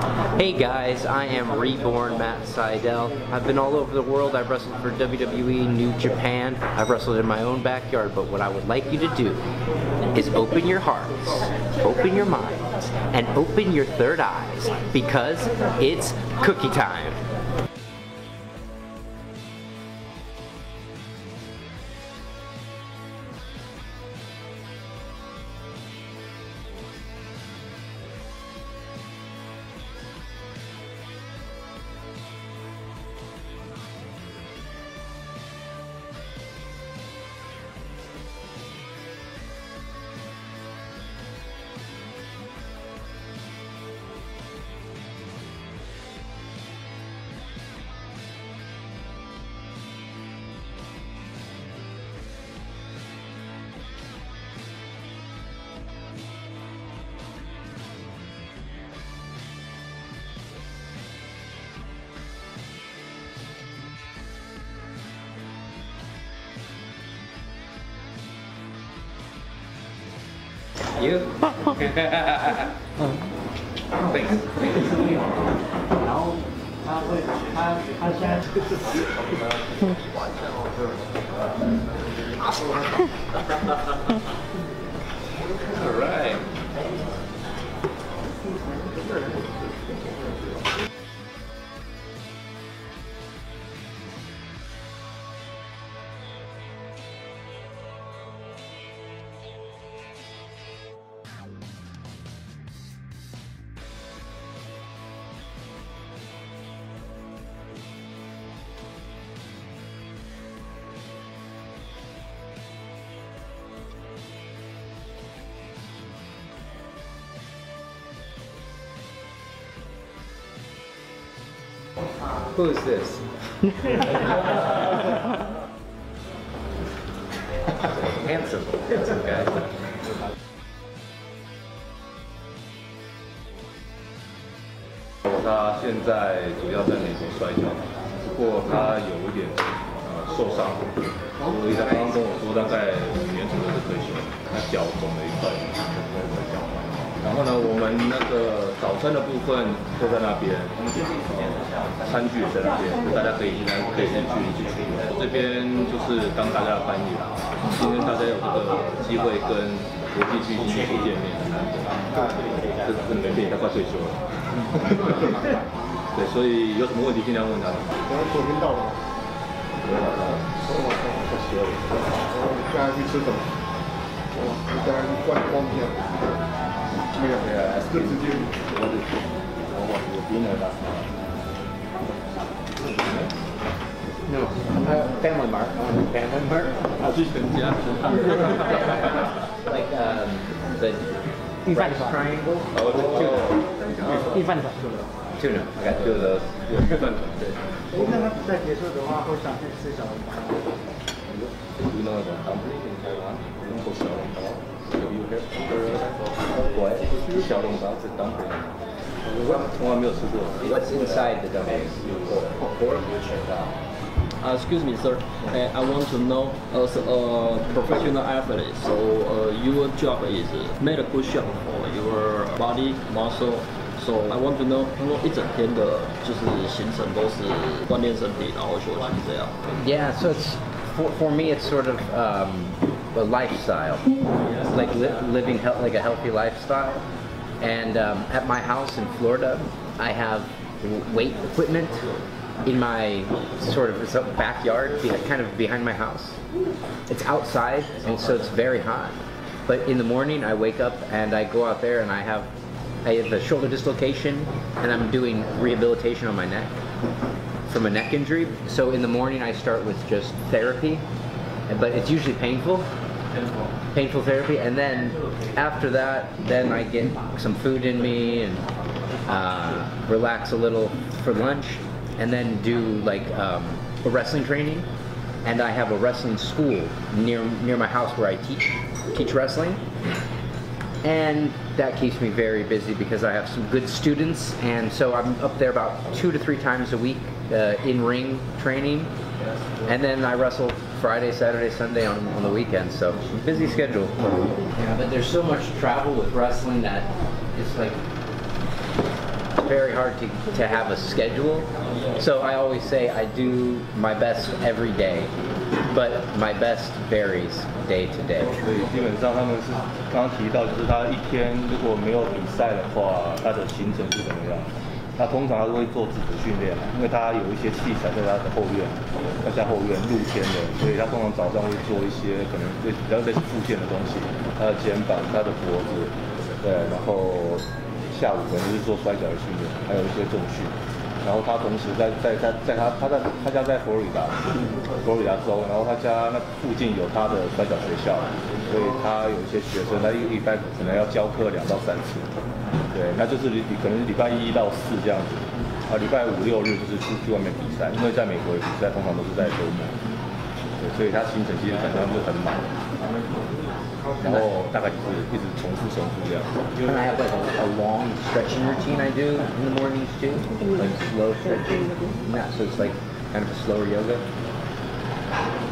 Hey guys, I am Reborn Matt Sydal. I've been all over the world. I've wrestled for WWE New Japan. I've wrestled in my own backyard, but what I would like you to do is open your hearts, open your minds, and open your third eyes because it's cookie time. Thanks. 然后他会，他他现在 All right. Who is this? handsome, handsome guy. 个早餐的部分都在那边，餐具也在那边，大家可以应该可以先去一起吃。这边就是当大家的翻译啦，今天大家有这个机会跟国际巨星去见面，这这没变，他快退休了。对，所以有什么问题尽量问他。然后昨天到了吗？昨天晚上，昨天晚上快十二点。然后大家去吃什么？哇，大家去观光一下。没有，没有，就直接。我的，我我我 dinner last night. No, uh, Family Mart. I want a Family Mart. 他去全家。 Like um, the Inside rice the triangle. 哦，哦，一饭团。 Tuna. I got two of those. 有一份对。那他比赛结束的话，会想去吃小笼包。 You know the dumpling in Taiwan? You know for 小笼包? Have you heard of the 对，小笼包是 dumpling。我从来没有吃过。 What's inside the dumplings? Uh, excuse me, sir. Uh, I want to know as a professional athlete, so uh, your job is make a good shot for your body muscle. So I want to know，他说一整天的就是行程都是锻炼身体，然后休息这样。 Yeah, so it's for, for me. It's sort of um, a lifestyle, like li- living like a healthy lifestyle. And um, at my house in Florida, I have weight equipment in my sort of backyard, kind of behind my house. It's outside, and so it's very hot. But in the morning, I wake up and I go out there, and I have I have a shoulder dislocation, and I'm doing rehabilitation on my neck from a neck injury. So in the morning I start with just therapy, but it's usually painful. Painful therapy, and then after that, then I get some food in me and uh, relax a little for lunch, and then do like um, a wrestling training. And I have a wrestling school near near my house where I teach teach wrestling and that keeps me very busy because I have some good students, and so I'm up there about two to three times a week uh, in ring training, and then I wrestle Friday, Saturday, Sunday on, on the weekends. So busy schedule. Yeah, but there's so much travel with wrestling that it's like very hard to, to have a schedule. So I always say I do my best every day, but my best varies day to day. 所以基本上他们是刚刚提到，就是他一天如果没有比赛的话，他的行程是怎么样？ 他通常都会做自主训练，因为他有一些器材在他的后院，他在后院露天的，所以他通常早上会做一些可能类比较类似附件的东西，他的肩膀、他的脖子，对，然后下午可能就是做摔跤的训练，还有一些重训。然后他同时在在在在他他在他家在佛罗里达，佛罗里达州，然后他家那附近有他的摔跤学校，所以他有一些学生，他一个礼拜可能要教课两到三次，对，那就是礼可能是礼拜一到四这样子，啊，礼拜五六日就是出去外面比赛，因为在美国的比赛通常都是在周末，对，所以他行程基本上就很满，然后大概就是一直重复重复这样。You And I have like a, a long stretching routine I do in the mornings too, like slow stretching. Yeah, so it's like kind of a slower yoga.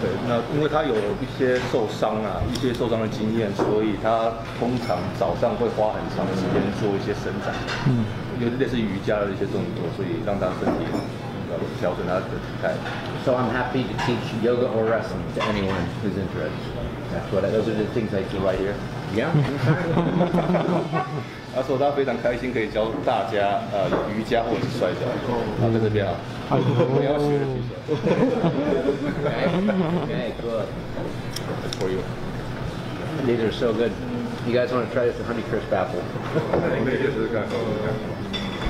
对，那因为他有一些受伤啊，一些受伤的经验，所以他通常早上会花很长的时间做一些伸展，嗯，有类似瑜伽的一些动作，所以让他身体呃调整他的体态。So I'm happy to teach yoga or wrestling to anyone who's interested. That's what I, those are the things I do right here. Yeah. anytime. 他说他非常开心可以教大家呃瑜伽或者是摔跤，啊，在这边啊，我要学的技巧 okay. okay, good. for you。 These are so good. You guys want to try this Honeycrisp apple? 你可以试试看，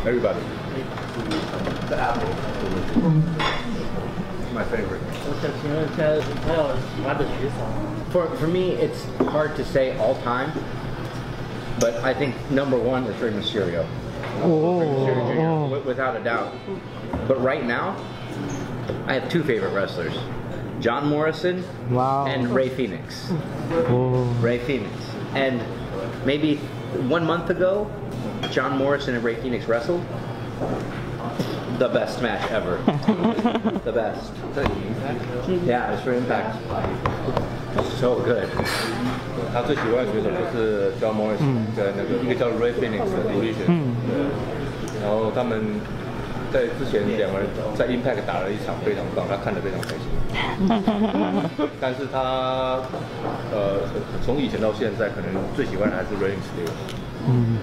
Everybody。The apple. My favorite. 我想请问一下，还有喜欢的学手？ For for me, it's hard to say all time, but I think number one is Rey Mysterio. Mysterio oh, Jr., oh. wi- without a doubt. But right now, I have two favorite wrestlers: John Morrison Wow. and Rey Fénix. Oh. Rey Fénix. And maybe one month ago, John Morrison and Rey Fénix wrestled. The best match ever. the best. Yeah, it's for Impact. So good. 他最喜欢的选手就是 John Morris 跟那个一个叫 Ray Phoenix 的独立选手，对，然后他们在之前两个人在 Impact 打了一场非常棒，他看得非常开心。但是他呃从以前到现在，可能最喜欢的还是 Ray Mysterio 嗯，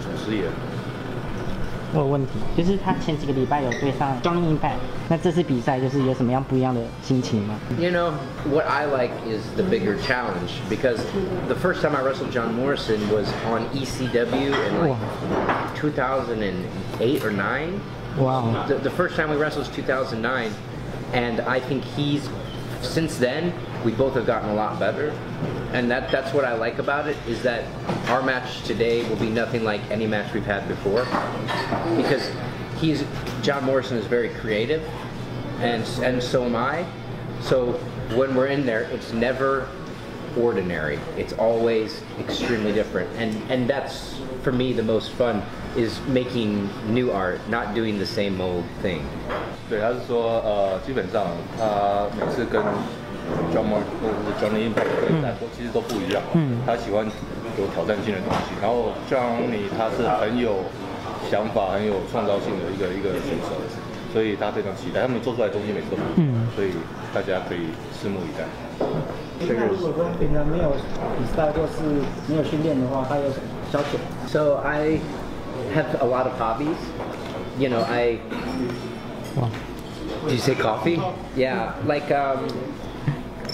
祖师爷。我有问题，就是他前几个礼拜有对上 Johnny Impact，那这次比赛就是有什么样不一样的心情吗？ You know, what I like is the bigger challenge because the first time I wrestled John Morrison was on ECW in like 2008 or 9. Wow. The, the first time we wrestled was 2009, and I think he's since then we both have gotten a lot better, and that that's what I like about it is that our match today will be nothing like any match we've had before, because he's John Morrison is very creative, and and so am I. So when we're in there, it's never ordinary. It's always extremely different, and and that's for me the most fun is making new art, not doing the same old thing. 对，他是说呃，基本上他每次跟 John Morris 或者是 Johnny Impact 对战都其实都不一样。嗯他喜欢有挑战性的东西，然后 Johnny 他是很有想法、很有创造性的一个一个选手，所以他非常期待他们做出来的东西每次都不一样，嗯所以大家可以拭目以待。那如果说平常没有比赛或是没有训练的话，他有什么消遣？So I have a lot of hobbies. You know, I. Wow. Did you say coffee? Yeah, like um,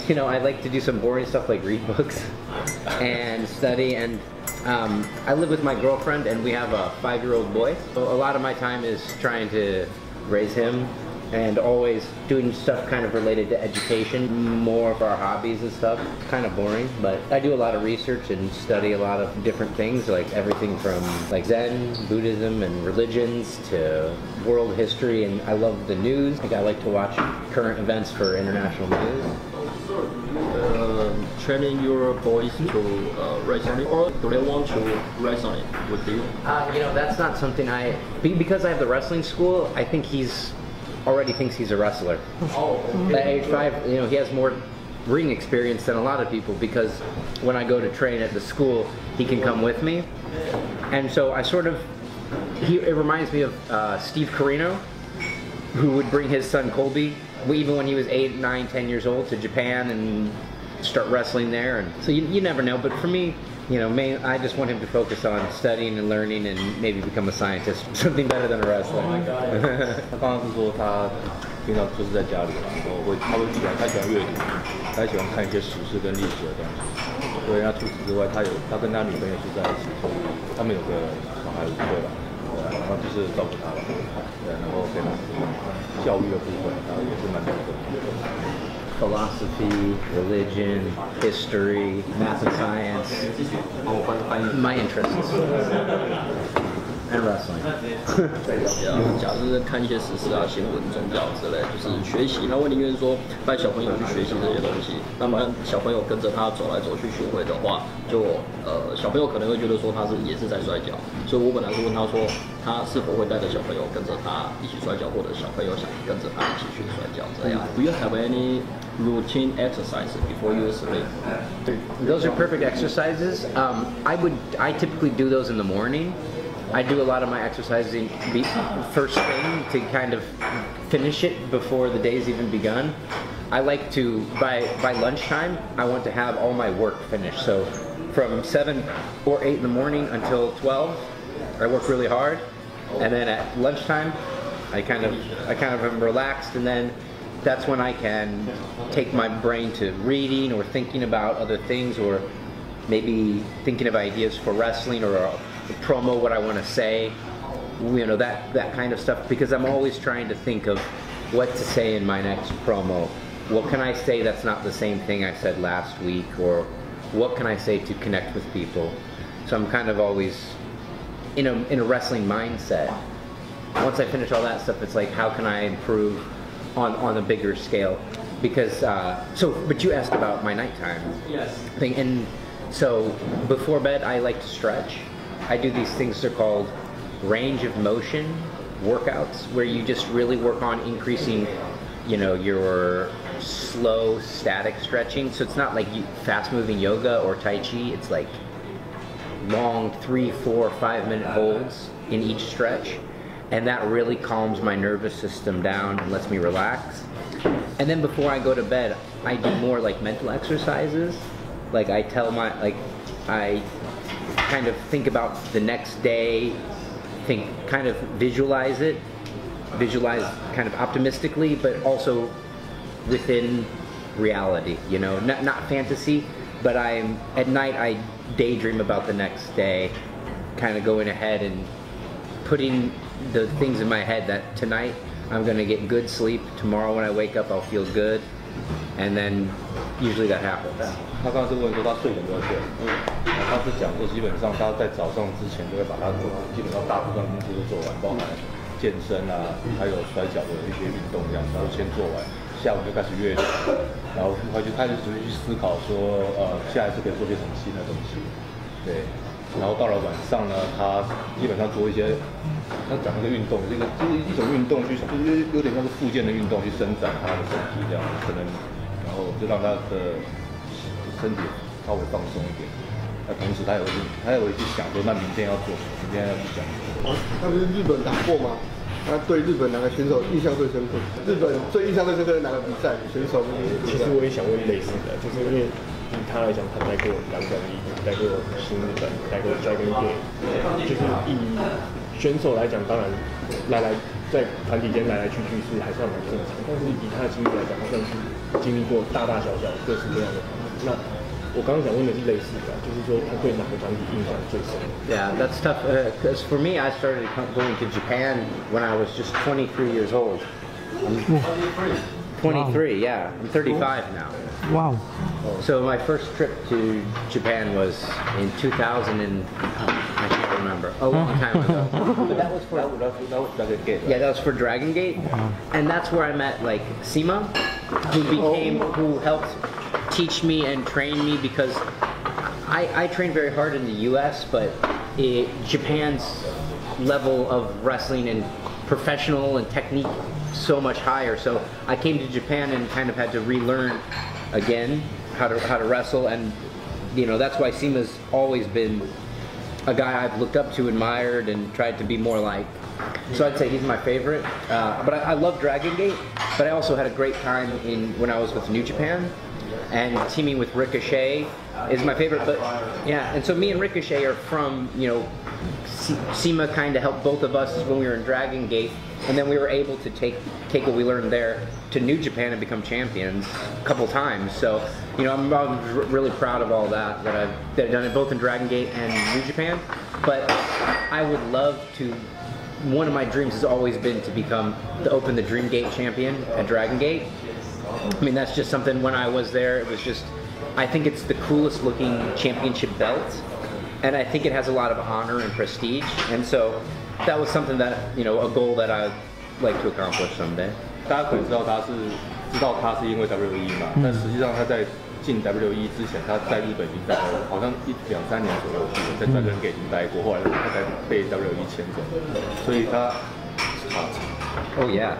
you know, I like to do some boring stuff like read books and study. And um, I live with my girlfriend, and we have a five-year-old boy. So a lot of my time is trying to raise him, and always doing stuff kind of related to education, more of our hobbies and stuff. Kind of boring, but I do a lot of research and study a lot of different things, like everything from like Zen, Buddhism, and religions to world history. And I love the news. Like I like to watch current events for international news. Uh, training your boys to uh, wrestling, or do they want to wrestling with you? Uh, you know, that's not something I because I have the wrestling school. I think he's already thinks he's a wrestler. Oh, At age five, you know, he has more ring experience than a lot of people because when I go to train at the school, he can come with me, and so I sort of he it reminds me of uh, Steve Corino, who would bring his son Colby, even when he was eight, nine, ten years old, to Japan and start wrestling there. And so you, you never know. But for me, you know, main, I just want him to focus on studying and learning and maybe become a scientist, something better than a wrestler. 他刚刚是说他平常就是在家里，然后会他会喜欢他喜欢阅读，他喜欢看一些时事跟历史的东西。对，那除此之外，他有他跟他女朋友是在一起，所以他们有个小孩五岁吧，对， 然后就是照顾他吧，对，然后给他教育的部分，然后也是蛮多的。 Philosophy, religion, history, math and science, my interests, and wrestling. 啊，假如是看一些时事啊、新闻、宗教之类，就是学习。他会宁愿说带小朋友去学习这些东西。那么小朋友跟着他走来走去学会的话，就呃小朋友可能会觉得说他是也是在摔跤。所以我本来是问他说，他是否会带着小朋友跟着他一起摔跤，或者小朋友想跟着他一起学摔跤这样。Do you have any routine exercise before you sleep? Those are perfect exercises. Um, I would, I typically do those in the morning. I do a lot of my exercising first thing to kind of finish it before the day's even begun. I like to by by lunchtime. I want to have all my work finished. So from seven or eight in the morning until twelve, I work really hard, and then at lunchtime, I kind of I kind of am relaxed, and then that's when I can take my brain to reading or thinking about other things or maybe thinking of ideas for wrestling or promo what I want to say you know that that kind of stuff because I'm always trying to think of what to say in my next promo what can I say that's not the same thing I said last week or what can I say to connect with people so I'm kind of always in a in a wrestling mindset once I finish all that stuff, it's like how can I improve on on a bigger scale? Because uh, so, but you asked about my nighttime Yes. thing, and so before bed I like to stretch. I do these things they're called range of motion workouts, where you just really work on increasing, you know, your slow static stretching. So it's not like fast moving yoga or tai chi. It's like long three, four, five minute holds in each stretch. And that really calms my nervous system down and lets me relax. And then before I go to bed, I do more like mental exercises. Like I tell my, like, I kind of think about the next day, think, kind of visualize it, visualize kind of optimistically, but also within reality, you know, not, not fantasy, but I'm, at night I daydream about the next day, kind of going ahead and putting the things in my head that tonight I'm gonna get good sleep, tomorrow when I wake up I'll feel good, and then usually that happens. 他刚刚是问说他睡很多睡，嗯，他是讲说基本上他在早上之前就会把他基本上大部分工作都做完，包含健身啊，还有摔跤的一些运动这样，然后先做完，下午就开始阅读，然后他就开始逐渐去思考说，呃，下一次可以做些什么新的东西，对，然后到了晚上呢，他基本上做一些，他讲那个运动，这个就是一种运动去，就是有点像是复健的运动去伸展他的身体这样，可能，然后就让他的身体稍微放松一点。那同时他也会去，他也会去想说，那明天要做什么，明天要去讲什么。他不是日本打过吗？那对日本哪个选手印象最深刻？日本最印象最深刻的哪个比赛选手？其实我也想问类似的，就是因为以他来讲，他带过两转一，带过新日本，带过 Dragon Gate，就是以选手来讲，当然来来在团体间来来去去是还算蛮正常，但是以他的经历来讲，他像是经历过大大小小各式各样的团体。那我刚刚想问的是类似的，就是说他对哪个团体印象最深？Yeah, that's tough. Uh, because for me, I started going to Japan when I was just 23 years old. Twenty three. Twenty three. yeah. I'm 35 now. Wow. So my first trip to Japan was in 2000 and I can't remember a long time ago. but that was for Dragon Gate. Yeah, that was for Dragon Gate, and that's where I met like CIMA, who became oh. who helped teach me and train me because I, I trained very hard in the U.S., but it, Japan's level of wrestling and professional and technique so much higher. So I came to Japan and kind of had to relearn again how to how to wrestle, and you know that's why CIMA's always been a guy I've looked up to, admired, and tried to be more like. So I'd say he's my favorite. Uh, but I, I love Dragon Gate. But I also had a great time in when I was with New Japan, and teaming with Ricochet is my favorite. But yeah, and so me and Ricochet are from you know, Se- CIMA kind of helped both of us when we were in Dragon Gate, and then we were able to take take what we learned there to New Japan and become champions a couple times. So you know, I'm, I'm really proud of all that that I've, that I've done it both in Dragon Gate and New Japan. But I would love to one of my dreams has always been to become to open the Dream Gate champion at Dragon Gate. I mean, that's just something when I was there, it was just, I think it's the coolest looking championship belt. And I think it has a lot of honor and prestige. And so that was something that, you know, a goal that I'd like to accomplish someday. 大家可能知道他是知道他是因为 WWE 嘛，但实际上他在进 WWE 之前，他在日本已经待了好像一两三年左右，在 Dragon Gate 已经待过，后来他才被 WWE 牵走，所以他啊， Oh yeah.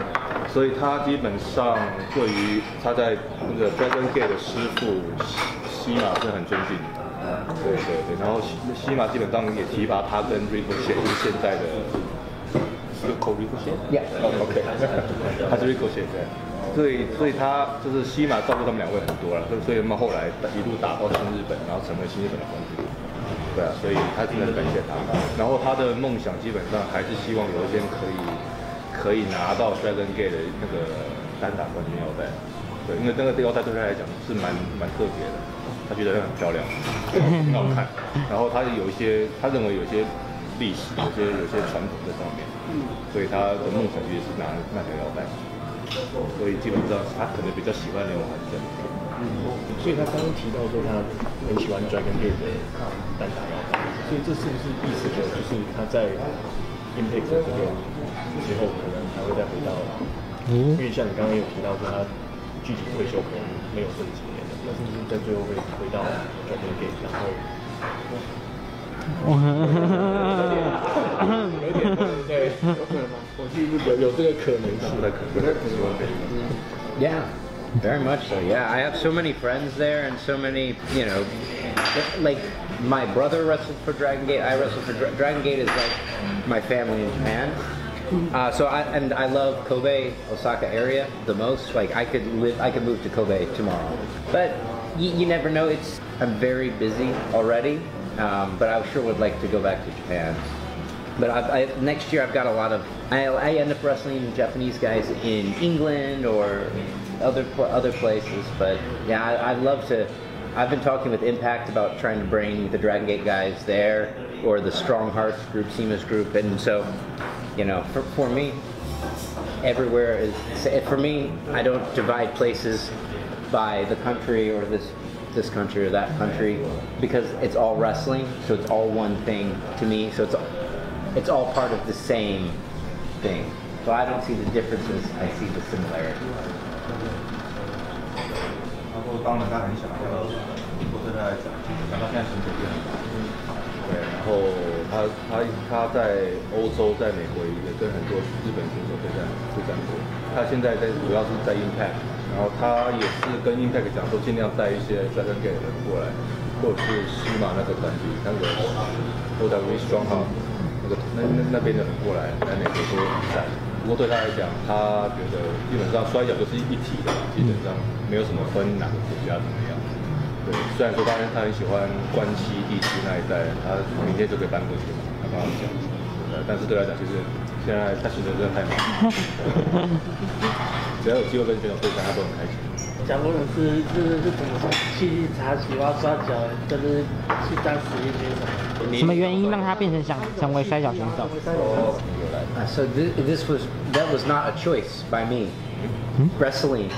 所以他基本上对于他在那个 Dragon Gate 的师傅西西马是很尊敬的。对对对，然后西西马基本上也提拔他跟 Ricochet 就是现在的是 c o Ricochet。Yeah. OK，他是 Ricochet 对。所以，所以他就是西马照顾他们两位很多了，所以所以他们后来一路打到新日本，然后成为新日本的冠军。对啊，所以他真的感谢他。然后他的梦想基本上还是希望有一天可以可以拿到 Dragon Gate 的那个单打冠军腰带。对，因为那个腰带对他来讲是蛮蛮特别的，他觉得很漂亮，很好看。然后他有一些，他认为有些历史，有些有些传统在上面，所以他的梦想也是拿那条腰带。所以基本上他可能比较喜欢那种还是这样。所以他刚刚提到说他很喜欢 Dragon Gate 的单打腰带，所以这是不是意思着就是他在 Impact 这边之后可能还会再回到，因为像你刚刚有提到说他具体退休可能没有这几年的，那是不是在最后会回到 Dragon Gate，然后有点对，有可能吗？我记得有有这个可能性，不太可能，不太可能。 Yeah, very much so. Yeah, I have so many friends there, and so many, you know, like my brother wrestled for Dragon Gate. I wrestled for Dra- Dragon Gate is like my family in Japan. Uh, so I and I love Kobe, Osaka area the most. Like I could live, I could move to Kobe tomorrow. But you, you never know. It's I'm very busy already, um, but I sure would like to go back to Japan. But I, I, next year I've got a lot of. I, I end up wrestling Japanese guys in England or other other places. But yeah, I, I'd love to. I've been talking with Impact about trying to bring the Dragon Gate guys there or the Strong Hearts group, CIMA's group, and so you know, for, for me, everywhere is for me. I don't divide places by the country or this this country or that country because it's all wrestling, so it's all one thing to me. So it's it's all part of the same thing. So I don't see the differences. I see the similarities. 然后当然他很想要，我对他来讲，想他现在身体变很大， 对，然后他他他在欧洲、在美国也跟很多日本选手对战对战过。他现在在主要是在 Impact，然后他也是跟 Impact 讲说，尽量带一些 Dragon Gate 的人过来，或者是西马那个团体，那个 O W Strong Heart 那个那那那边的人过来来美国做比赛。不过对他来讲，他觉得基本上摔跤就是一体的，基本上没有什么分哪个国家怎么样。对，虽然说他他很喜欢关西地区那一带，他明天就可以搬过去嘛，他跟我讲。呃，但是对他来讲，其实现在他行程真的太忙，只要有机会跟选手对战，他都很开心。蒋工人是是是怎么去查喜欢摔跤，就是去当实业选手。什么原因让他变成想成为摔跤选手？Uh, so th- this was that was not a choice by me. Wrestling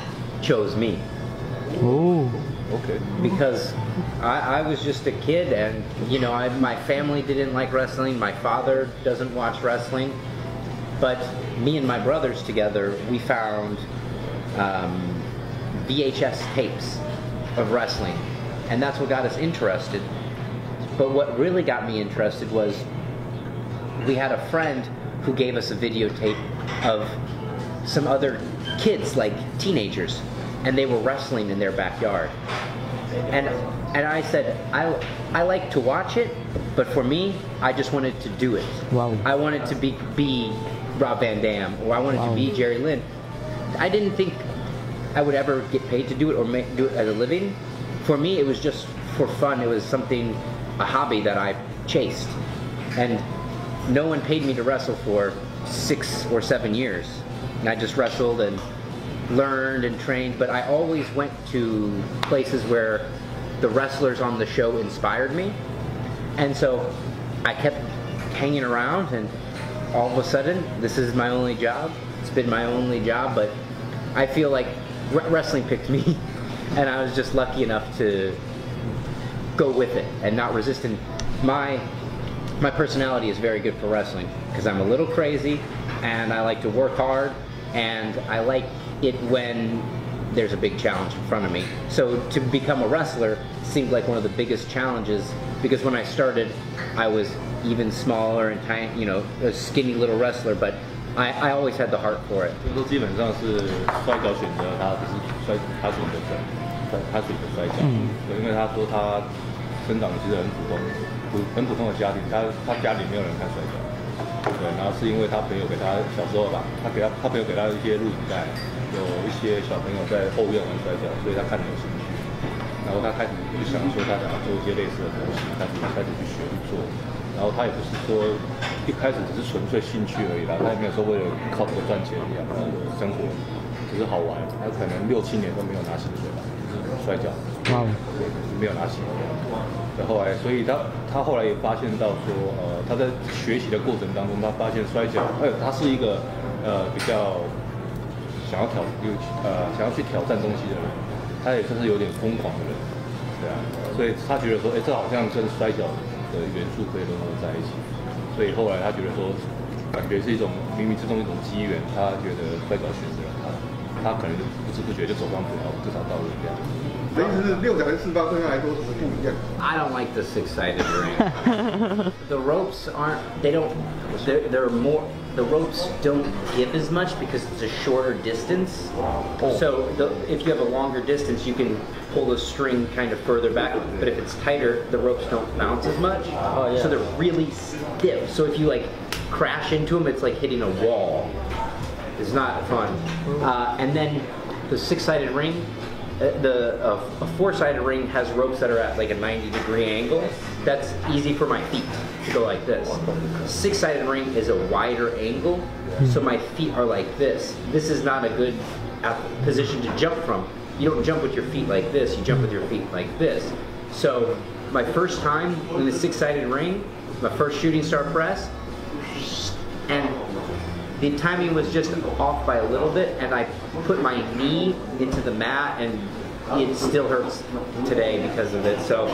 chose me. 哦，OK，because I, I was just a kid and you know I, my family didn't like wrestling. My father doesn't watch wrestling. But me and my brothers together we found um, vhs tapes of wrestling. And that's what got us interested. But what really got me interested was we had a friend who gave us a videotape of some other kids, like teenagers, and they were wrestling in their backyard. and and I said I I like to watch it, but for me, I just wanted to do it. Wow. I wanted to be be Rob Van Dam, or I wanted Wow. to be Jerry Lynn. I didn't think I would ever get paid to do it or make, do it as a living. For me, it was just for fun. It was something, a hobby that I chased, and no one paid me to wrestle for six or seven years. And I just wrestled and learned and trained, but I always went to places where the wrestlers on the show inspired me. And so I kept hanging around, and all of a sudden, this is my only job. It's been my only job, but I feel like wre- wrestling picked me, and I was just lucky enough to go with it and not resist. And my my personality is very good for wrestling because I'm a little crazy, and I like to work hard, and I like it when there's a big challenge in front of me. So to become a wrestler seemed like one of the biggest challenges because when I started, I was even smaller and tiny, you know, a skinny little wrestler, but I, I always had the heart for it. 都基本上是摔跤选择他，不是摔他选择摔，他选择摔跤。嗯对，因为他说他生长其实很普通，普很普通的家庭，他他家里没有人看摔跤。 对，然后是因为他朋友给他小时候吧，他给他他朋友给他一些录影带，有一些小朋友在后院玩摔跤，所以他看得有兴趣。然后他开始就想说他想要做一些类似的东西，开始开始去学去做。然后他也不是说一开始只是纯粹兴趣而已啦，他也没有说为了靠这个赚钱一样的生活，只是好玩。他可能六七年都没有拿薪水吧，就是摔跤，没有拿薪水。后来，所以他他后来也发现到说，呃，他在学习的过程当中，他发现摔跤，还有他是一个呃比较想要挑有呃想要去挑战东西的人，他也算是有点疯狂的人，对啊，所以他觉得说，哎，这好像跟摔跤的元素可以融合在一起，所以后来他觉得说，感觉是一种冥冥之中一种机缘，他觉得摔跤选择了他，他可能就不知不觉就走上这条这条道路这样。你的意思是六角跟四八对他来说是不一样。 I don't like the six-sided ring. the ropes aren't. They don't. They're, they're more. The ropes don't give as much because it's a shorter distance. So the, if you have a longer distance, you can pull the string kind of further back. But if it's tighter, the ropes don't bounce as much. Oh, yeah. So they're really stiff. So if you like crash into them, it's like hitting a wall. It's not fun. Uh, and then the six-sided ring, uh, the uh, a four-sided ring has ropes that are at like a 90 degree angle. That's easy for my feet to go like this. Six-sided ring is a wider angle, so my feet are like this. This is not a good uh, position to jump from. You don't jump with your feet like this. You jump with your feet like this. So my first time in the six-sided ring, my first shooting star press, and the timing was just off by a little bit, and I put my knee into the mat, and it still hurts today because of it. So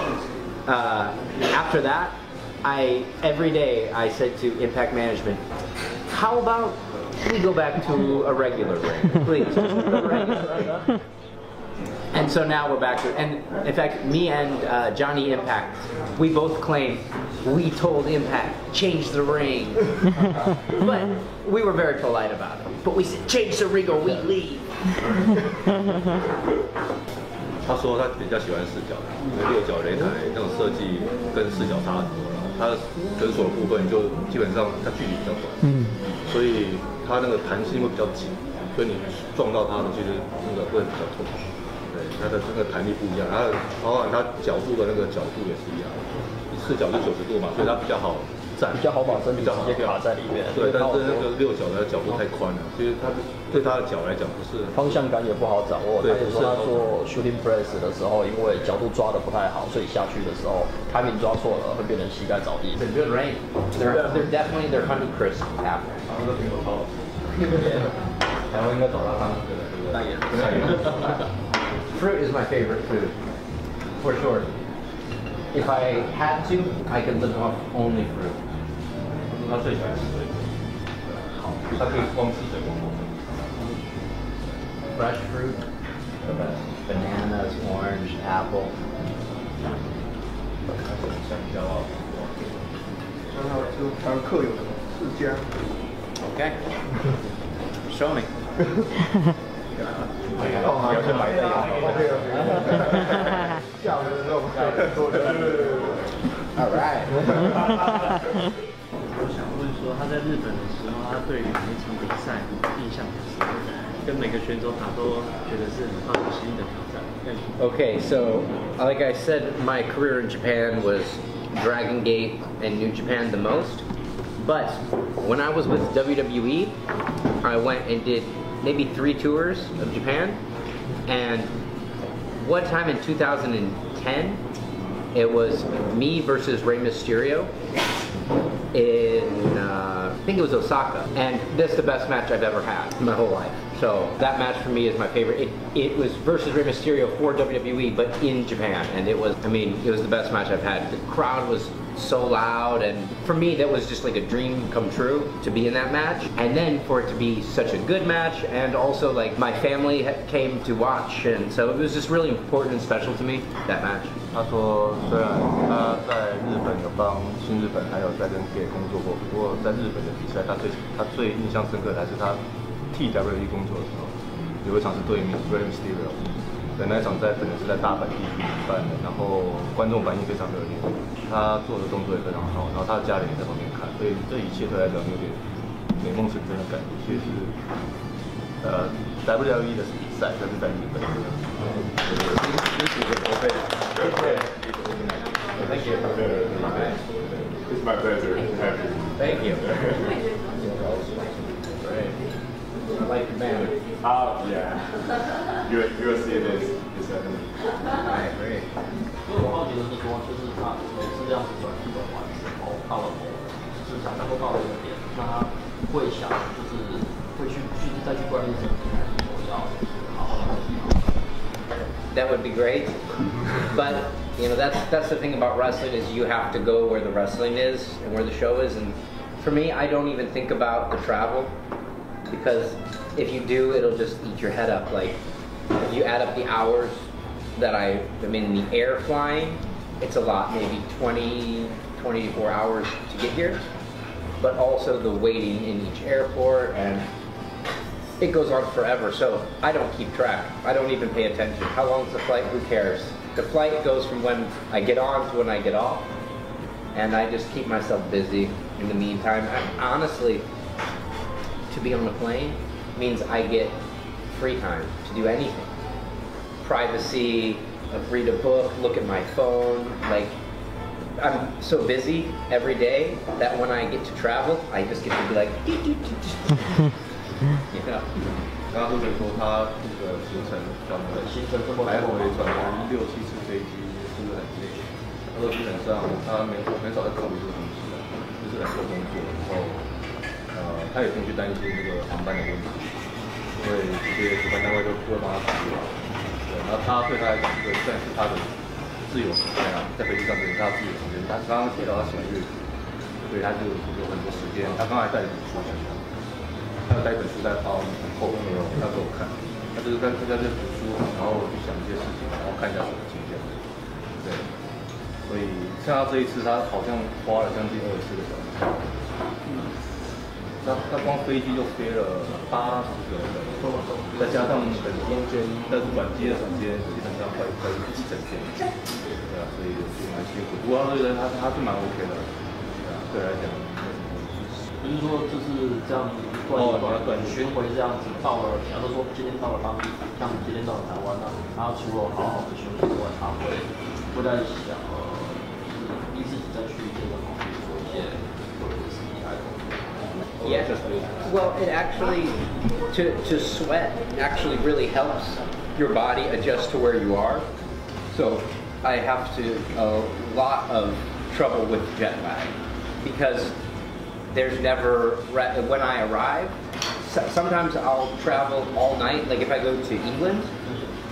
uh, after that, I every day I said to Impact Management, "How about we go back to a regular ring, please?" Regular. And so now we're back to and in fact, me and uh, Johnny Impact, we both claim we told Impact change the ring, but we were very polite about it. But we said change the ring or we leave. 他说他比较喜欢四角的，因为六角擂台那种设计跟四角差很多了。它的绳索的部分就基本上它距离比较短，嗯，所以它那个弹性会比较紧，所以你撞到它的其实那个会比较痛。对，它的那个弹力不一样，它的包含它角度的那个角度也是一样，四角是九十度嘛，所以它比较好站，比较好把身体直接卡在里面。对，但是那个六角的角度太宽了，其实它对它的脚来讲不是方向感也不好掌握。他对也说他做 shooting press 的时候，因为角度抓的不太好，所以下去的时候 timing 抓错了，会变成膝盖着地。It's a good ring. They're, they're definitely they're honey crisp apple. 台湾应该找到他们的这个代言。Fruit is my favorite food, for sure. If I had to, I could live off only fruit. 他最喜欢吃水果，他可以光吃水果过活。 Fresh fruit, bananas, orange, apple. 香蕉啊，像他就台湾客有什么世家， Okay. Show me. 哦，还要去买这个， 下午 All right. 我想问说，他在日本的时候，他对于每一场比赛印象是什么？跟每个选手打都觉得是很好有新的挑战。 Okay, so like I said, my career in Japan was Dragon Gate and New Japan the most. But when I was with WWE, I went and did maybe three tours of Japan. And one time in 2010, it was me versus Rey Mysterio in uh, I think it was Osaka, and that's the best match I've ever had in my whole life. So that match for me is my favorite. It, it was versus Rey Mysterio for WWE, but in Japan, and it was I mean it was the best match I've had. The crowd was so loud, and for me that was just like a dream come true to be in that match, and then for it to be such a good match, and also like my family ha- came to watch, and so it was just really important and special to me that match. 他说，虽然他在日本有帮新日本还有在跟 Gay 工作过，不过在日本的比赛，他最他最印象深刻的还是他替 WWE 工作的时候，有一场是对 Rey Mysterio， 对那一场在本来是在大阪地区举办的，然后观众反应非常热烈，他做的动作也非常好，然后他的家人也在旁边看，所以这一切对他来讲有点美梦成真的感觉，其实是呃 WWE 的比赛，但是在日本。It's my pleasure to have you. Thank you. I like the banner. Oh, yeah. You, you will see this this afternoon. I agree. 所以我好奇的是说，就是他每次这样子转日本玩之后，到了某市场，能够到了一个点，那他会想就是会去去再去锻炼身体，还是说要好好的体好？ That would be great. But you know that's that's the thing about wrestling is you have to go where the wrestling is and where the show is. And for me, I don't even think about the travel because if you do, it'll just eat your head up. Like if you add up the hours that I am in the air flying, it's a lot, maybe 20, 24 hours to get here. But also the waiting in each airport and it goes on forever, so I don't keep track. I don't even pay attention. How long's the flight? Who cares? The flight goes from when I get on to when I get off, and I just keep myself busy in the meantime. I, honestly, to be on a plane means I get free time to do anything. Privacy, I'm free to book, look at my phone, like I'm so busy every day that when I get to travel, I just get to be like, you know. 刚刚陆总说他那个行程转了行程这么多来回转了六七次飞机，是不是很累？他说基本上他没很少在考虑这个东西的，就是很做工作，然后 呃他也不用去担心这个航班的问题，因为这些主办单位都都会帮他考虑好。对，然后他对他来讲，这个算是他的自由时间啊，在飞机上面他自由时间。他刚刚提到他喜欢阅读，所以他就有很多时间。他刚才带着书去。他有带一本书在包很厚的，他给我看，他就是在他在这读书，然后去想一些事情，然后看一下手机这样。对，所以像他这一次，他好像花了将近二十四个小时。他他光飞机就飞了八十个人，再加上等中间但是转机的时间，基本上快快一整天。对啊，所以就蛮辛苦。不过他觉得他他是蛮 OK 的，对啊，对来讲。不是说，就是这样子断哦一段巡回这样子，到了，假如说今天到了当地，像今天到了台湾那，他除了好好的休息之外，他会会在想，Yeah. Well, it actually to to sweat actually really helps your body adjust to where you are. So I have to a lot of trouble with jet lag because there's never when I arrive. so- Sometimes I'll travel all night. Like if I go to England,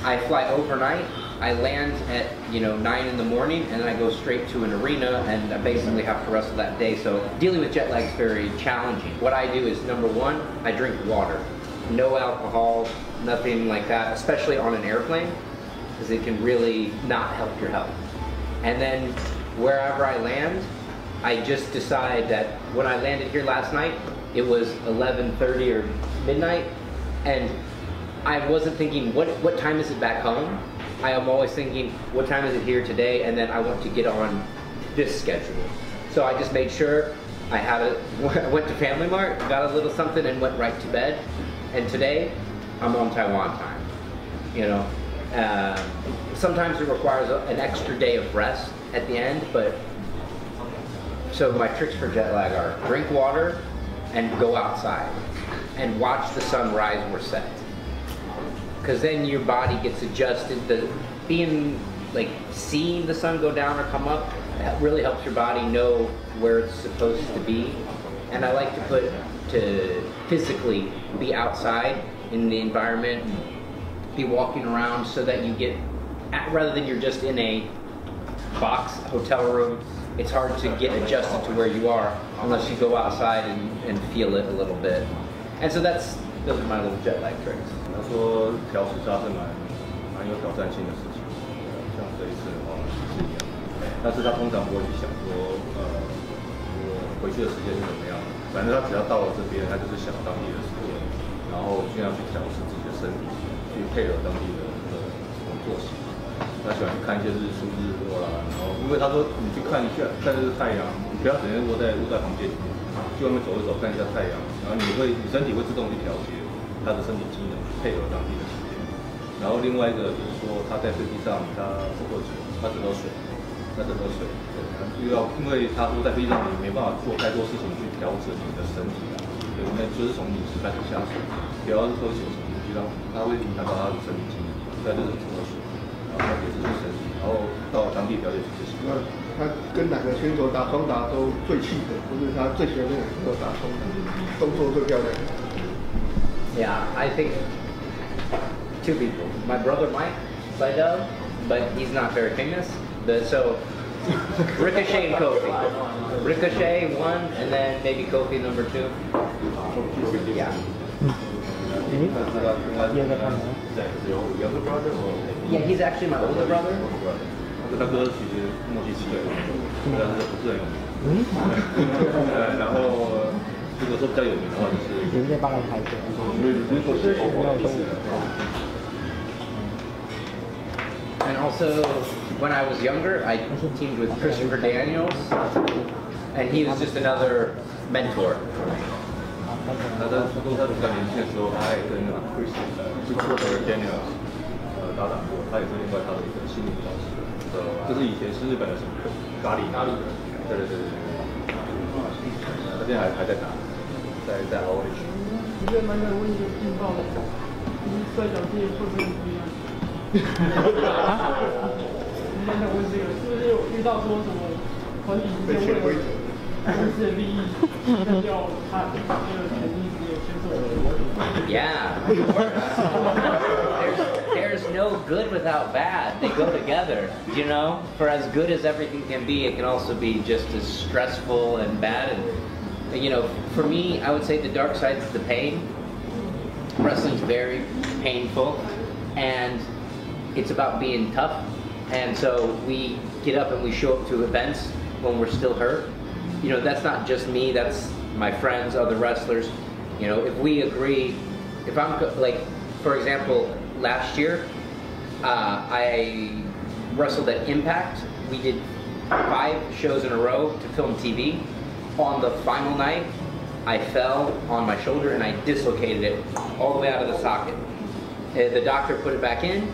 I fly overnight. I land at you know nine in the morning, and then I go straight to an arena, and I basically have to wrestle that day. So dealing with jet lag is very challenging. What I do is number one, I drink water, no alcohol, nothing like that, especially on an airplane, because it can really not help your health. And then wherever I land, I just decide that when I landed here last night, it was 11:30 or midnight, and I wasn't thinking what what time is it back home. I am always thinking, what time is it here today? And then I want to get on this schedule. So I just made sure I had a, went to Family Mart, got a little something, and went right to bed. And today, I'm on Taiwan time. You know, um, sometimes it requires a, an extra day of rest at the end, but so my tricks for jet lag are drink water and go outside and watch the sun rise or set. Because then your body gets adjusted. The being like seeing the sun go down or come up that really helps your body know where it's supposed to be. And I like to put to physically be outside in the environment, and be walking around so that you get rather than you're just in a box hotel room it's hard to get adjusted to where you are unless you go outside and, and feel it a little bit. And so that's those are my little jet lag tricks. 说调时差是蛮蛮有挑战性的事情，像这一次的话是一样，但是他通常不会去想说，呃，我回去的时间是怎么样，反正他只要到了这边，他就是想当地的时间，然后尽量去调试自己的身体，去配合当地的呃作息。他喜欢看一些日出日落啦，然后因为他说你去看一下看这个太阳，你不要整天窝在窝在房间里面，去外面走一走看一下太阳，然后你会你身体会自动去调节他的身体机能，配合当地的时间。然后另外一个就是说他在飞机上他不喝酒，他只喝水，他只喝水，又要因为他说在飞机上你没办法做太多事情去调整你的身体啊，对，那就是从饮食开始下手，不要是喝酒什么，就让他会影响到他的身体机能，再就是只喝水。了解自己身体，然后到当地了解自己。那他跟哪个选手打双打都最气的，就是他最喜欢跟哪个选手打双打，动作最漂亮。Yeah, I think two people. My brother Mike Sydal, uh, but he's not very famous. The, so Ricochet and Kofi. Ricochet one, and then maybe Kofi number two. Yeah. Younger brother or? Yeah, he's actually my older brother. Also, when I was younger, I teamed with Christopher Daniels, and he was just another mentor. 他在他说他比较年轻的时候，他还跟 Christopher Daniels 呃搭档过，他也是另外他的一个心理导师。呃，就是以前是日本的什么咖喱咖喱人，对对对对对。他现在还还在打，在在 O H。我觉得蛮想问一个劲爆的，就是摔跤界会不会不一样？蛮想问这个，是不是有遇到说什么团体之间为了公司的利益，那叫他那个权利只有选手的？ Yeah. there's, there's no good without bad. They go together, you know? For as good as everything can be, it can also be just as stressful and bad. And, you know, for me, I would say the dark side is the pain. Wrestling's very painful, and it's about being tough. And so we get up and we show up to events when we're still hurt. You know, that's not just me, that's my friends, other wrestlers. You know, if we agree, if I'm like, for example, last year, uh, I wrestled at Impact. We did five shows in a row to film TV. On the final night, I fell on my shoulder and I dislocated it all the way out of the socket. Uh, The doctor put it back in.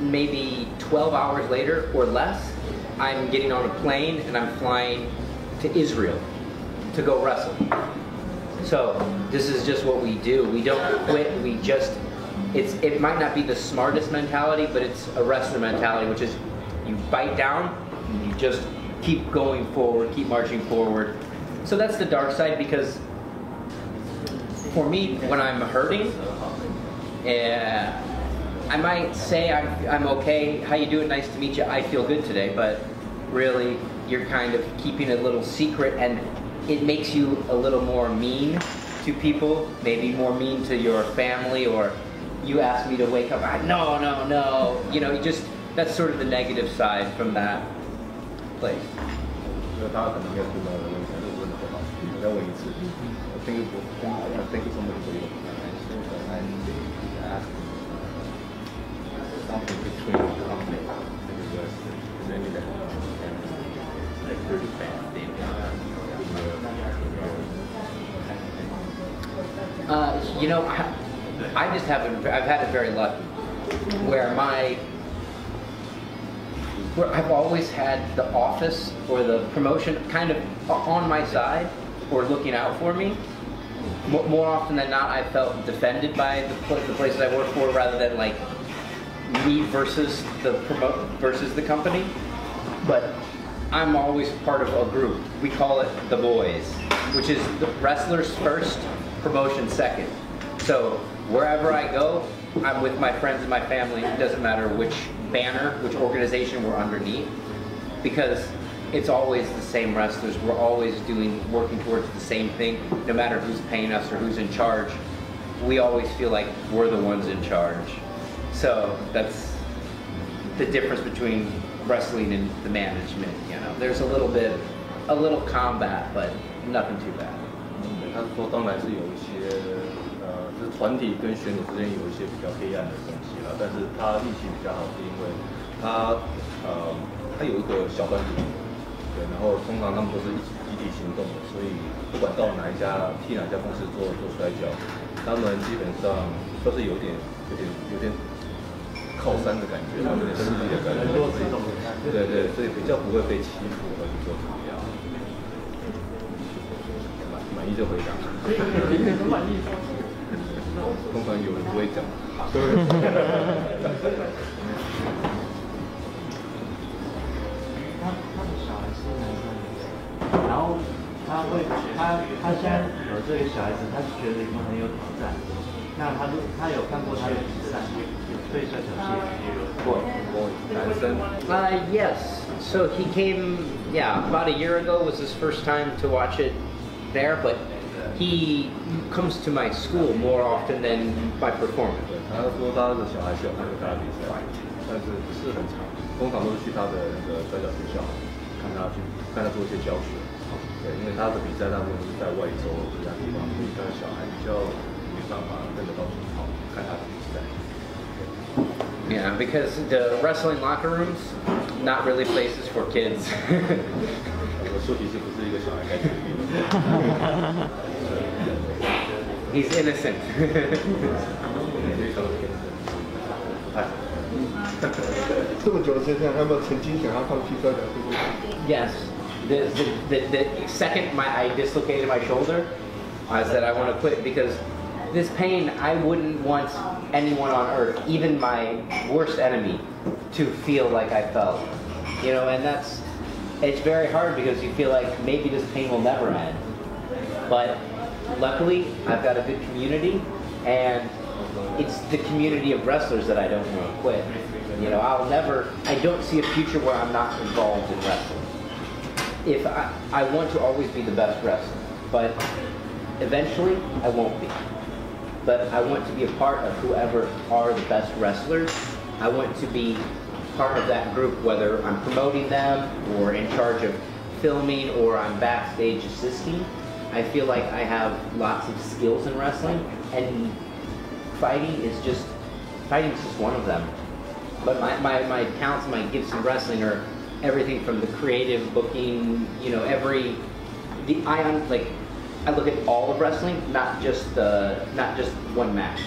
Maybe 12 hours later or less, I'm getting on a plane and I'm flying to Israel to go wrestle. So this is just what we do. We don't quit. We just it's it might not be the smartest mentality, but it's a wrestler mentality, which is you bite down, you just keep going forward, keep marching forward. So that's the dark side because for me, when I'm hurting, uh, I might say I'm, I'm okay. How you doing? Nice to meet you. I feel good today, but really, you're kind of keeping a little secret, and it makes you a little more mean to people. Maybe more mean to your family, or you ask me to wake up. I, no, no, no. You know, you just that's sort of the negative side from that place. 因为他可能没有听到我的问题，还是问的不好，我再问一次。I think I think somebody between the company and the any that like uh, you know, I, I just haven't. I've had it very lucky, where my where I've always had the office or the promotion kind of on my side or looking out for me. More often than not, I felt defended by the, the places I work for rather than like me versus the versus the company. But I'm always part of a group. We call it the boys, which is the wrestlers first, promotion second. So wherever I go, I'm with my friends and my family. It doesn't matter which banner, which organization we're underneath, because it's always the same wrestlers. We're always doing, working towards the same thing, no matter who's paying us or who's in charge. We always feel like we're the ones in charge. So that's the difference between wrestling and the management. You know, there's a little bit, a little combat, but nothing too bad. 他说当然是有一些呃，就是团体跟选手之间有一些比较黑暗的东西了，但是他运气比较好，是因为他呃他有一个小团体，对，然后通常他们都是一起集体行动的，所以不管到哪一家替哪家公司做做摔跤，他们基本上都是有点有点有点 靠山的感觉，有点势力的感觉，对对，所以比较不会被欺负或者说怎么样。满满意就回答。很满意。通常有人不会讲。他他的小孩是男生女生，然后他会他他现在有这个小孩子，他觉得已经很有挑战。那他如他有看过他的比赛，对摔跤界也有过。男生。 Uh, yes. So he came, yeah, about a year ago was his first time to watch it there, but he comes to my school more often than my performance. 他说他的小孩是有看过他的比赛，但是不是很长，通常都是去他的那个摔跤学校看他去看他做一些教学。对，因为他的比赛大部分都是在外州其他地方，所以他的小孩比较 yeah, because the wrestling locker rooms, not really places for kids. He's innocent. yes. The, the, the, the second my, I dislocated my shoulder, I said I want to quit because this pain, I wouldn't want anyone on earth, even my worst enemy, to feel like I felt. You know, and that's, it's very hard because you feel like maybe this pain will never end. But luckily, I've got a good community, and it's the community of wrestlers that I don't want to quit. You know, I'll never, I don't see a future where I'm not involved in wrestling. If I, I want to always be the best wrestler, but eventually I won't be. But I want to be a part of whoever are the best wrestlers. I want to be part of that group, whether I'm promoting them or in charge of filming or I'm backstage assisting. I feel like I have lots of skills in wrestling, and fighting is just fighting is just one of them. But my, my, my talents, my gifts in wrestling are everything from the creative booking, you know, every the I like I look at all of wrestling, not just the not just one match.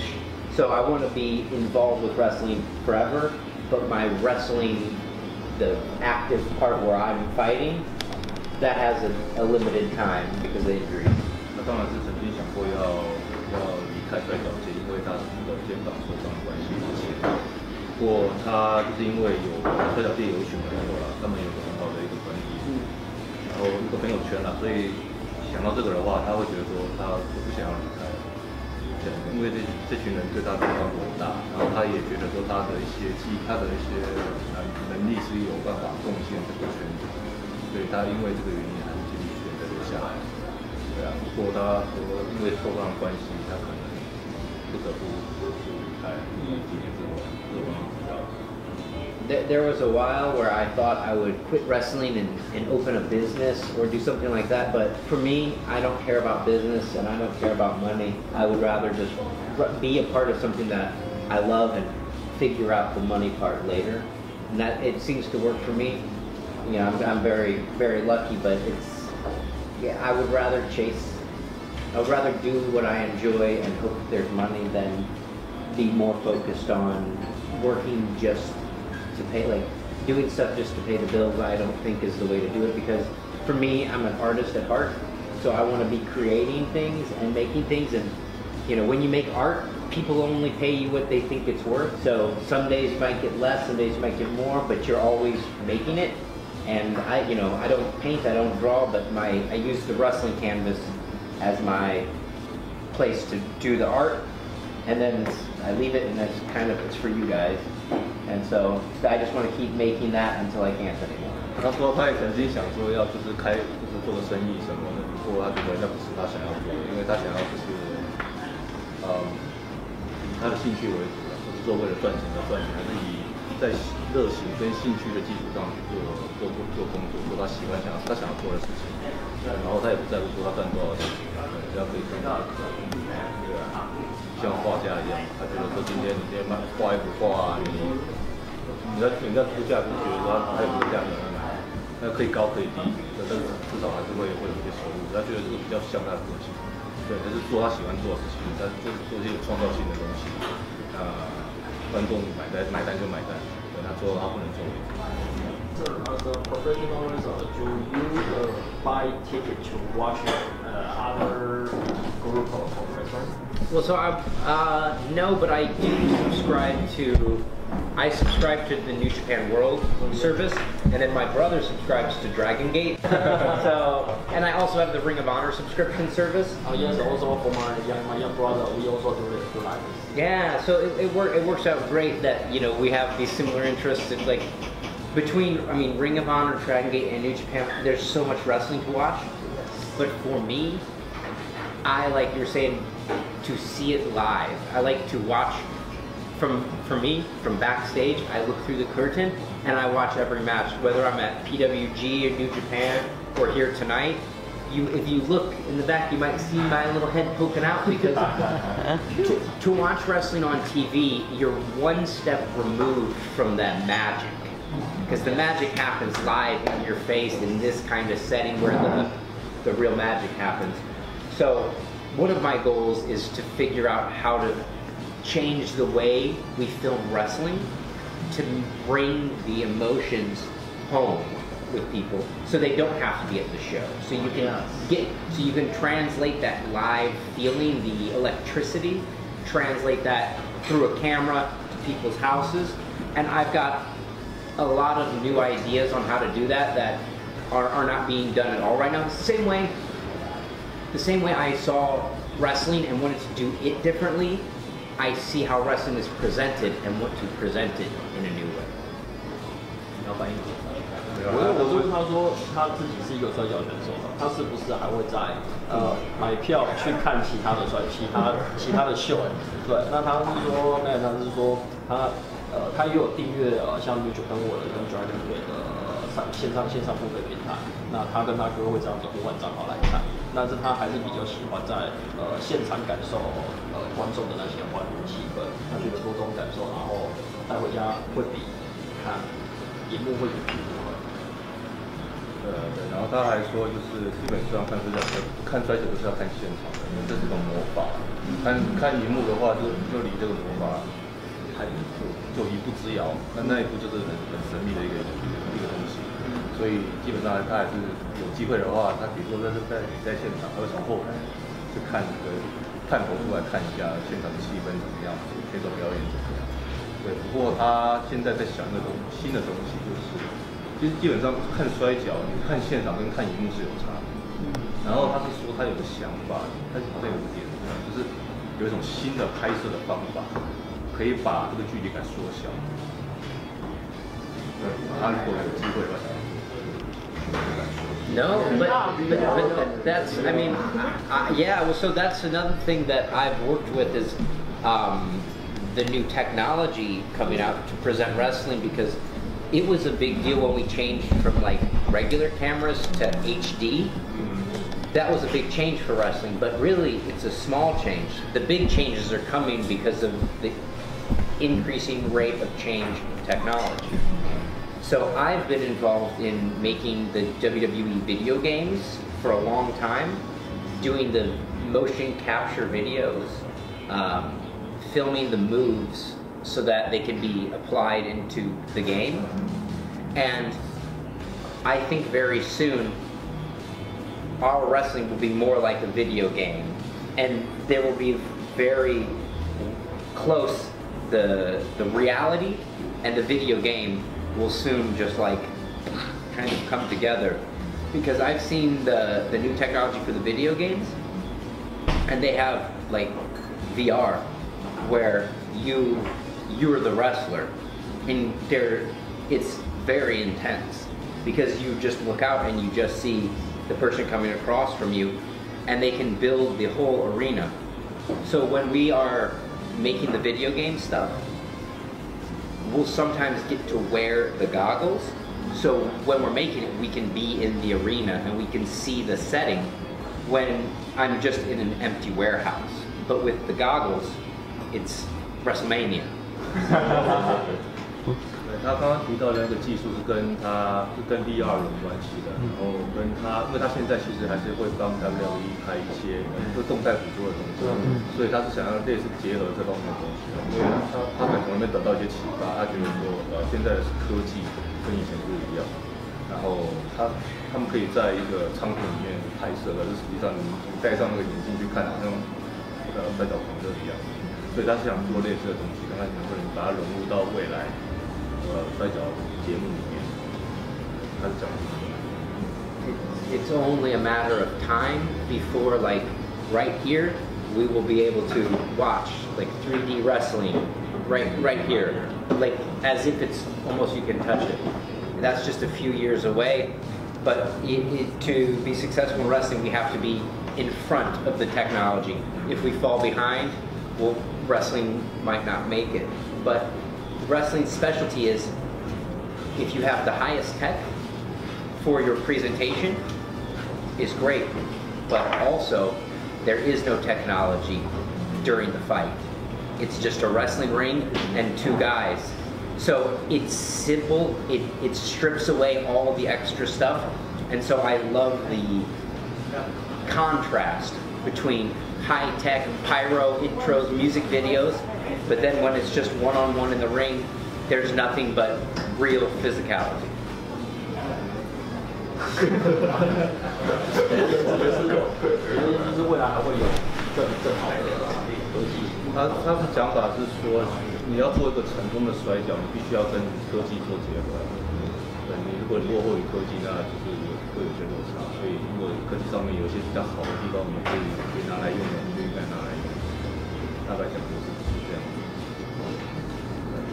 So I want to be involved with wrestling forever, but my wrestling, the active part where I'm fighting, that has a, a limited time because of injury. 那当然是曾经想过要要离开摔跤界，因为他的肩膀受伤的关系之前。不过他就是因为有摔跤界有一群朋友啦，他们有个很好的一个团体，然后一个朋友圈啦，所以 想到这个的话，他会觉得说他不想要离开，因为这这群人对他的帮助很大，然后他也觉得说他的一些技，他的一些呃能力是有办法贡献这个圈子，所以他因为这个原因还是继续选择留下来。对啊，不过他说因为受伤关系，他可能不得不离开。几年之后，这我不知道。There, there was a while where I thought I would quit wrestling and, and open a business or do something like that, but for me, I don't care about business and I don't care about money. I would rather just be a part of something that I love and figure out the money part later. And that it seems to work for me. You know, I'm, I'm very, very lucky, but it's, yeah, I would rather chase I'd rather do what I enjoy and hope there's money than be more focused on working just to pay, like doing stuff just to pay the bills. I don't think is the way to do it because for me, I'm an artist at heart, so I want to be creating things and making things. And you know, when you make art, people only pay you what they think it's worth. So some days you might get less, some days you might get more, but you're always making it. And I, you know, I don't paint, I don't draw, but my I use the wrestling canvas as my place to do the art, and then I leave it, and that's kind of it's for you guys. And so I just want to keep making that until I can't anymore. 他说他也曾经想说要就是开就是做个生意什么的，不过他觉得那不是他想要做的，因为他想要就是，嗯，以他的兴趣为主，不是说为了赚钱而赚钱，还是以在热情跟兴趣的基础上去做做做工作，做他喜欢想要他想要做的事情。然后他也不在乎说他赚多少钱，只要可以赚到，对啊，像画家一样，他觉得说今天你今天画一幅画，你你在你在出价，就觉得说他有这个价格，那可以高可以低，但是至少还是会会有一些收入。他觉得这个比较像他的个性，对，他是做他喜欢做的事情，他就是做一些有创造性的东西，啊，观众买单买单就买单，对他做他不能做。As a professional wrestler, do you uh, buy ticket to watch uh, other group of wrestlers? Well, so I uh, no, but I do subscribe to. I subscribe to the New Japan World service, and then my brother subscribes to Dragon Gate. so, and I also have the Ring of Honor subscription service. Uh, yes, also for my young my young brother, we also do it like this. Yeah, so it, it, work, it works out great that you know we have these similar interests. It's like between I mean Ring of Honor, Dragon Gate, and New Japan, there's so much wrestling to watch. But for me, I like you're saying to see it live. I like to watch from for me from backstage. I look through the curtain and I watch every match, whether I'm at PWG or New Japan or here tonight. You, if you look in the back, you might see my little head poking out because to, to watch wrestling on TV, you're one step removed from that magic because the magic happens live in your face in this kind of setting where the the real magic happens. So one of my goals is to figure out how to change the way we film wrestling to bring the emotions home with people so they don't have to be at the show. So you can get so you can translate that live feeling, the electricity, translate that through a camera to people's houses. And I've got a lot of new ideas on how to do that that are, are not being done at all right now. The same way the same way I saw wrestling and wanted to do it differently, I see how wrestling is presented and want to present it in a new way. 你要翻译我我就问他说，他自己是一个摔跤选手嘛，他是不是还会在呃买票去看其他的摔其他其他的秀？对，那他是说，那他是说他呃他也有订阅呃像 New Japan World 跟 Dragon Gate 的上线上线上付费平台，那他跟他哥会这样子互换账号来看， 但是他还是比较喜欢在呃现场感受呃观众的那些欢呼气氛，他觉得多种感受，然后带回家会比看荧幕会比屏幕好。对，然后他还说，就是基本上看摔跤，看摔跤都是要看现场的，因为这是一种魔法。看看荧幕的话，就就离这个魔法还就就一步之遥。那那一步就是很很神秘的一个。所以基本上他还是有机会的话，他比如说在这在比赛现场，他会从后台去看一个探头出来看一下现场的气氛怎么样，选手表演怎么样。对，不过他现在在想一个东新的东西，就是其实基本上看摔跤，你看现场跟看荧幕是有差的。然后他是说他有个想法，他好像有点，就是有一种新的拍摄的方法，可以把这个距离感缩小。他如果有机会的话，No, but, but, but that's, I mean, I, yeah, well, so that's another thing that I've worked with is um, the new technology coming out to present wrestling because it was a big deal when we changed from like regular cameras to HD. That was a big change for wrestling, but really it's a small change. The big changes are coming because of the increasing rate of change in technology. So I've been involved in making the WWE video games for a long time, doing the motion capture videos, um, filming the moves so that they can be applied into the game. And I think very soon our wrestling will be more like a video game. And there will be very close the the reality and the video game will soon just like kind of come together. Because I've seen the the new technology for the video games and they have like VR where you you're the wrestler and there it's very intense. Because you just look out and you just see the person coming across from you and they can build the whole arena. So when we are making the video game stuff we'll sometimes get to wear the goggles. So when we're making it we can be in the arena and we can see the setting when I'm just in an empty warehouse. But with the goggles it's WrestleMania 对他刚刚提到的那个技术是跟他是跟 VR 有关系的，然后跟他，因为他现在其实还是会帮 WWE 拍一些就动态捕捉的东西，所以他是想要类似结合这方面的东西，因为他他可能从那边得到一些启发，他觉得说呃现在的科技跟以前不一样，然后他他们可以在一个仓库里面拍摄，可是实际上你你戴上那个眼镜去看，好像呃在找狂热一样，所以他是想做类似的东西，看看能不能把它融入到未来。呃摔跤节目里面，他是讲。 it's only a matter of time before like right here we will be able to watch like 3D wrestling right right here like as if it's almost you can touch it that's just a few years away but it, it, to be successful in wrestling we have to be in front of the technology if we fall behind well wrestling might not make it but wrestling's specialty is if you have the highest tech for your presentation is great, but also there is no technology during the fight. It's just a wrestling ring and two guys. So it's simple, it, it strips away all the extra stuff, and so I love the contrast between high-tech pyro intros, music videos, but then when it's just one-on-one in the ring, there's nothing but real physicality. 就是未来还会有更更好的科技。他他的讲法是说，你要做一个成功的摔跤，你必须要跟科技做结合。对你，如果你落后于科技，那就是会有些落差。所以，如果科技上面有一些比较好的地方，我们可以可以拿来用的，我们就应该拿来用。大概讲就是是这样。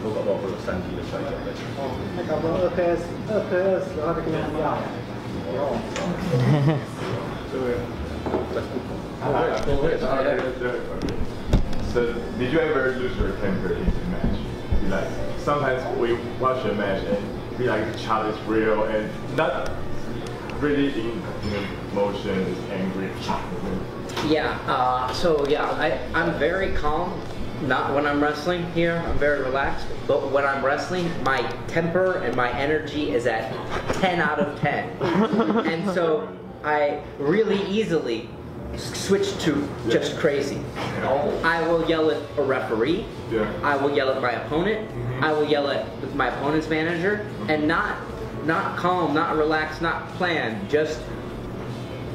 以后搞不好会有三 D 的摔跤在前面。那搞不好二 K S 二 K 二十的话就跟他一样。对。 So, did you ever lose your temper in the match? Be Like, sometimes we watch a match and be like, the child is real and not really in, in motion, is angry. Yeah, uh, so yeah, I, I'm very calm. not when I'm wrestling here, I'm very relaxed. But when I'm wrestling, my temper and my energy is at 10 out of 10. and so I really easily switch to just crazy. I will yell at a referee. Yeah. I will yell at my opponent. Mm-hmm. I will yell at my opponent's manager, and not not calm, not relaxed, not planned, just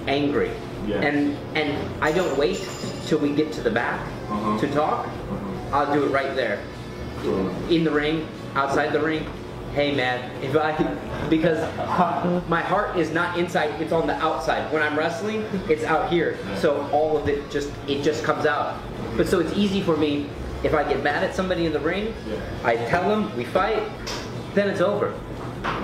angry. Yeah. And and I don't wait till we get to the back Uh-huh. to talk. I'll do it right there, in the ring, outside the ring. Hey man, if I because my heart is not inside, it's on the outside. When I'm wrestling, it's out here. So all of it just it just comes out. But so it's easy for me if I get mad at somebody in the ring, I tell them, we fight, then it's over.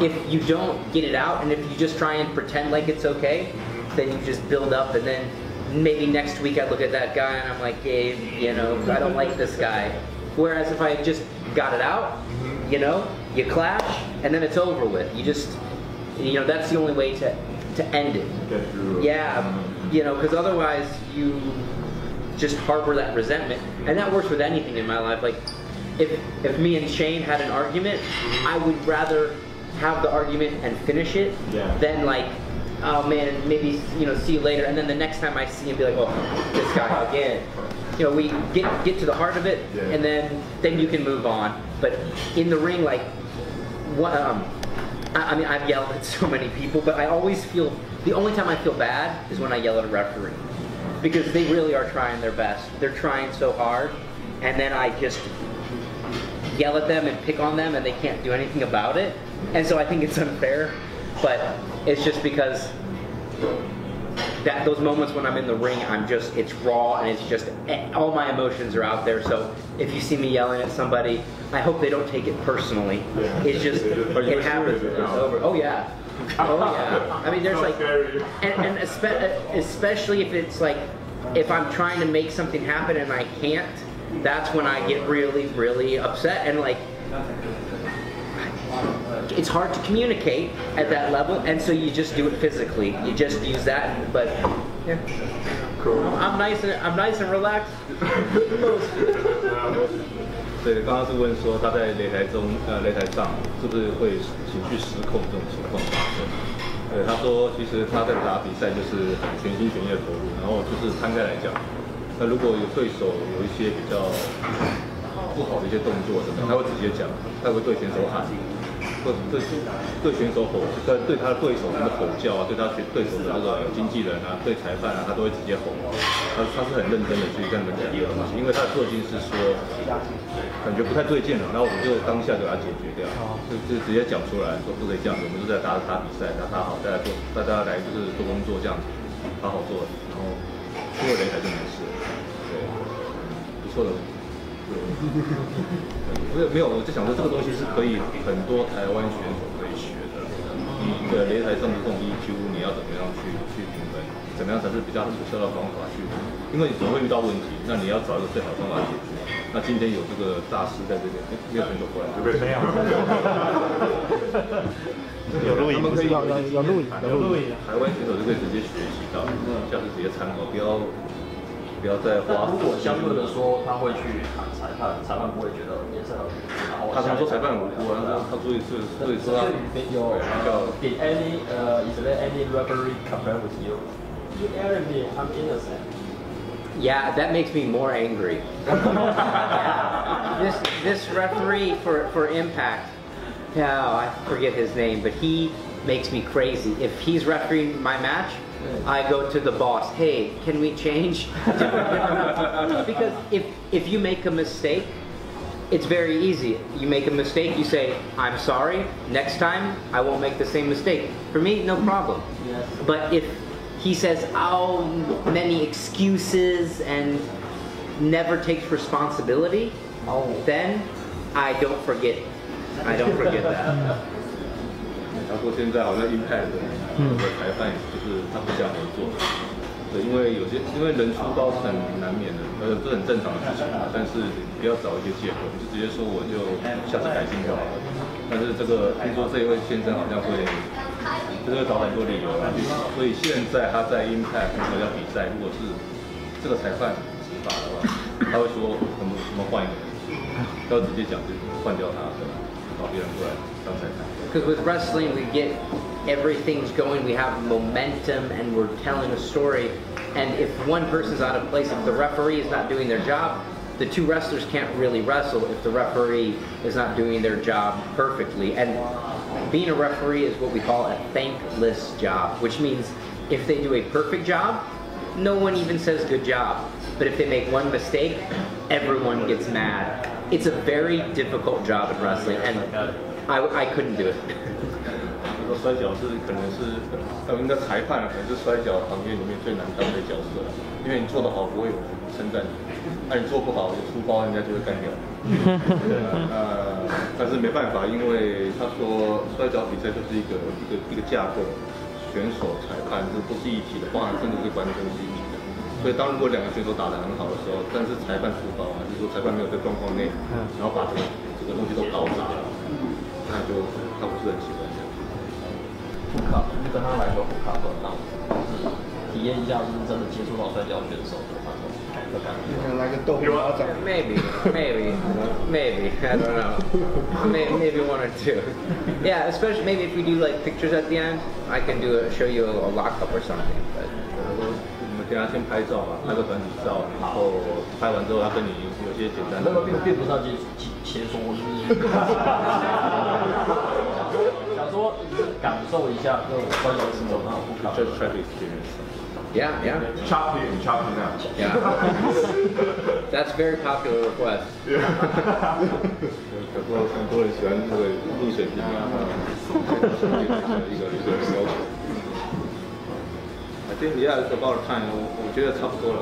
If you don't get it out and if you just try and pretend like it's okay, then you just build up and then maybe next week I look at that guy and I'm like, hey, you know, I don't like this guy. Whereas if I just got it out, you know, you clash and then it's over with. You just, you know, that's the only way to, to end it. Yeah, you know, because otherwise you just harbor that resentment, and that works with anything in my life. Like, if if me and Shane had an argument, I would rather have the argument and finish it Yeah. than like oh man, maybe you know, see you later. And then the next time I see him, be like, oh, this guy again. You know, we get get to the heart of it, Yeah. and then then you can move on. But in the ring, like, what? Um, I, I mean, I've yelled at so many people, but I always feel the only time I feel bad is when I yell at a referee because they really are trying their best. They're trying so hard, and then I just yell at them and pick on them, and they can't do anything about it. And so I think it's unfair, but it's just because that those moments when I'm in the ring, I'm just it's raw and it's just eh, all my emotions are out there. So if you see me yelling at somebody, I hope they don't take it personally. It's just it happens. It's over. Oh yeah. Oh yeah. I mean, there's like, and, and espe- especially if it's like, if I'm trying to make something happen and I can't, that's when I get really, really upset and like, it's hard to communicate at that level, and so you just do it physically. You just use that, but yeah. I'm, I'm nice and I'm nice and relaxed. 对，刚刚是问说他在擂台中，呃，擂台上是不是会情绪失控这种情况发生？对，他说其实他在打比赛就是很全心全意的投入，然后就是摊开来讲，那如果有对手有一些比较不好的一些动作什么，他会直接讲，他会对选手喊， 或对对选手吼，对对他的对手们的吼叫啊，对他选对手的那个经纪人啊，对裁判啊，他都会直接吼。他他是很认真的去跟他们讲这个东西，因为他的特性是说感觉不太对劲了，然后我们就当下就把它解决掉，就就直接讲出来说不可以这样子，我们就在打打比赛，打打好，大家做大家来就是做工作这样子，好好做，然后出了擂台就没事了，对，不错的。对，没有没有，我就想说这个东西是可以很多台湾选手可以学的。你的擂台上的这种 EQ，你要怎么样去去评分？怎么样才是比较有效的方法去？因为你总会遇到问题，那你要找一个最好的方法解决。那今天有这个大师在这边，哎没有选手过来，没有。有录影，有有有录影，有录影。台湾选手就可以直接学习到，下次直接参考，不要不要再花。如果相对的说，他会去喊裁判，裁判不会觉得颜色很然后他常说裁判很无辜啊，他所以是所以说他有比较 Did any uh is there any referee compare with you? You Aaron me, I'm innocent. Yeah, that makes me more angry. this this referee for for Impact, oh, I forget his name, but he makes me crazy. If he's refereeing my match, I go to the boss. Hey, can we change? because if if you make a mistake, it's very easy. You make a mistake, you say, I'm sorry, next time I won't make the same mistake. For me, no problem. Yes. But if he says, oh, many excuses and never takes responsibility, Oh. then I don't forget. I don't forget that. 他说现在好像 Impact 的的裁判就是他不想合作，对，因为有些因为人出刀是很难免的，呃，这很正常的事情嘛。但是不要找一些借口，你就直接说我就下次改进就好了。但是这个听说这一位先生好像会，就是会找很多理由所以现在他在 Impact 如果要比赛，如果是这个裁判执法的话，他会说我们我们换一个人，他会直接讲就换掉他，找别人过来当裁判。Because with wrestling, we get everything's going, we have momentum, and we're telling a story. And if one person's out of place, if the referee is not doing their job, the two wrestlers can't really wrestle if the referee is not doing their job perfectly. And being a referee is what we call a thankless job, which means if they do a perfect job, no one even says good job. But if they make one mistake, everyone gets mad. It's a very difficult job in wrestling, and I, I couldn't do it. 这个摔跤是可能是，呃，应该裁判啊，可能是摔跤行业里面最难当的角色了，因为你做得好不会有人称赞你，那、你做不好有出包，人家就会干掉。对啊，呃，但是没办法，因为他说摔跤比赛就是一个一个一个架构，选手、裁判这不是一体的，包含甚至是观众是一体的。所以当如果两个选手打得很好的时候，但是裁判出包，还是说裁判没有在状况内，然后把这个这个东西都搞砸了，那就他不是很喜欢这样。护卡，就跟他来个护卡本，让就是体验一下，就是真的接触到摔跤选手的那种感觉。的感觉。来个豆腐马掌。Maybe, maybe, maybe. I don't know. Maybe, maybe one or two. Yeah, especially maybe if we do like pictures at the end, I can do a, show you a, a lockup or something. But 我们等下先拍照嘛，拍个团体照，然后拍完之后，他跟你有些简单的。那个并并不是要解解切磋，我是想说感受一下这种摔跤是怎么不考。Just try to experience. yeah, yeah, Chop it and chop it now. yeah. That's very popular request. 很多很多人喜欢这个逆水平啊，一个一个要求。I think yeah, it's about time. 我我觉得差不多了。